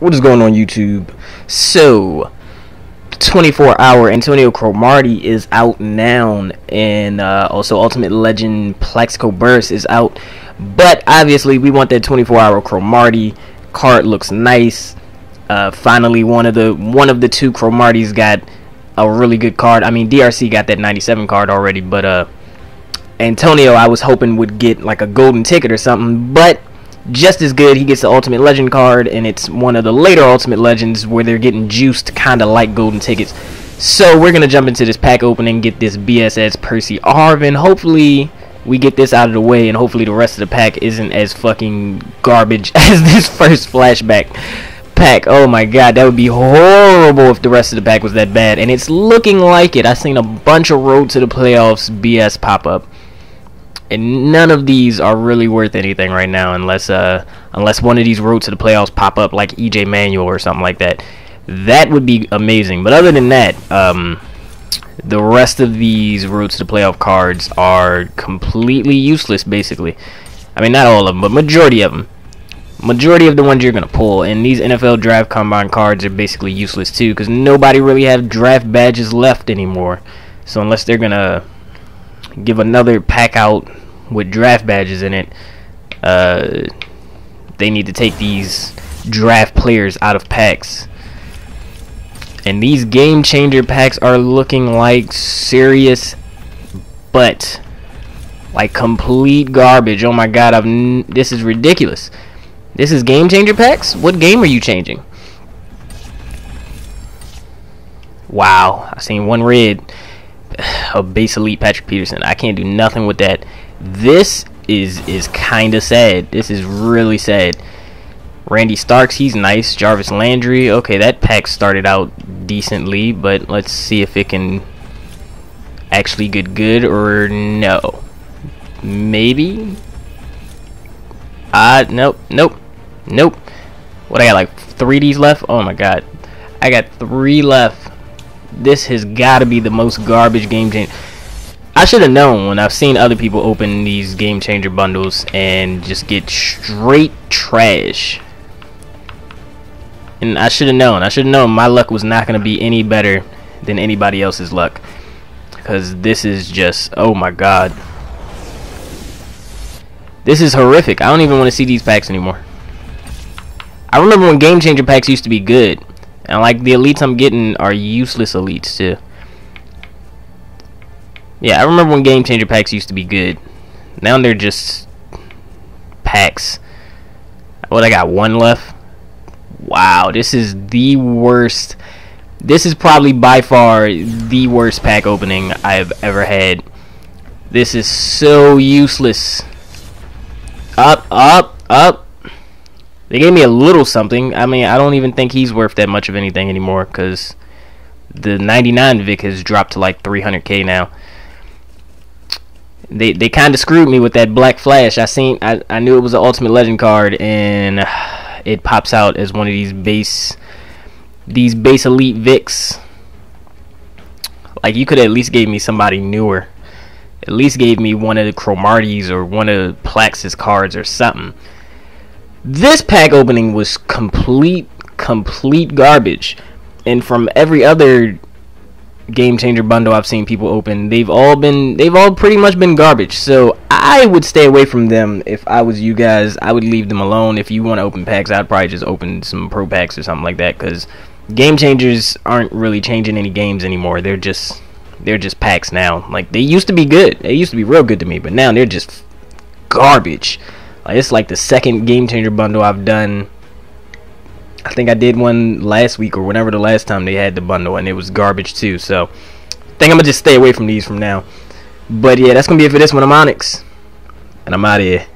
What is going on YouTube? So, 24 hour Antonio Cromartie is out now, and uh, also Ultimate Legend Plaxico Burress is out. But obviously, we want that 24 hour Cromartie card. Looks nice. Uh, finally, one of the one of the two Cromarties got a really good card. I mean, DRC got that 97 card already, but uh, Antonio, I was hoping would get like a golden ticket or something, but just as good. He gets the Ultimate Legend card, and it's one of the later Ultimate Legends where they're getting juiced kind of like golden tickets. So we're to jump into this pack opening, get this BSS Percy Harvin. Hopefully we get this out of the way, and hopefully the rest of the pack isn't as fucking garbage as this first flashback pack. Oh my god, that would be horrible if the rest of the pack was that bad. And it's looking like it. I've seen a bunch of Road to the Playoffs BS pop up and none of these are really worth anything right now unless uh unless one of these routes to the playoffs pop up like EJ Manuel or something like that. That would be amazing. But other than that, um the rest of these routes to playoff cards are completely useless basically. I mean not all of them, but majority of them. Majority of the ones you're going to pull and these NFL draft combine cards are basically useless too cuz nobody really have draft badges left anymore. So unless they're going to give another pack out with draft badges in it, uh, they need to take these draft players out of packs. And these game changer packs are looking like serious, but like complete garbage. Oh my god, I've this is ridiculous. This is game changer packs? What game are you changing? Wow, I seen one red a base elite Patrick Peterson. I can't do nothing with that. This is is kind of sad. This is really sad. Randy Starks, he's nice. Jarvis Landry, okay, that pack started out decently, but let's see if it can actually get good or no. Maybe. Uh, nope, nope, nope. What I got like three Ds left? Oh my god, I got three left this has got to be the most garbage game changer. I should have known when I've seen other people open these game changer bundles and just get straight trash. And I should have known. I should have known my luck was not going to be any better than anybody else's luck. Because this is just, oh my god. This is horrific. I don't even want to see these packs anymore. I remember when game changer packs used to be good. And like the elites I'm getting are useless elites too. Yeah, I remember when Game Changer packs used to be good. Now they're just packs. What I got one left. Wow, this is the worst. This is probably by far the worst pack opening I've ever had. This is so useless. Up, up, up. They gave me a little something. I mean, I don't even think he's worth that much of anything anymore because the 99 Vick has dropped to like 300k now. They they kind of screwed me with that Black Flash. I seen I I knew it was an Ultimate Legend card and it pops out as one of these base these base elite Vicks. Like you could at least gave me somebody newer. At least gave me one of the Cromarties or one of Plax's cards or something. This pack opening was complete, complete garbage. And from every other game changer bundle I've seen people open, they've all been, they've all pretty much been garbage. So I would stay away from them if I was you guys. I would leave them alone. If you want to open packs, I'd probably just open some pro packs or something like that. Because game changers aren't really changing any games anymore. They're just, they're just packs now. Like they used to be good. They used to be real good to me, but now they're just garbage. It's like the second game changer bundle I've done. I think I did one last week or whenever the last time they had the bundle, and it was garbage too. So, I think I'm gonna just stay away from these from now. But yeah, that's gonna be it for this one. I'm Onix, and I'm out of here.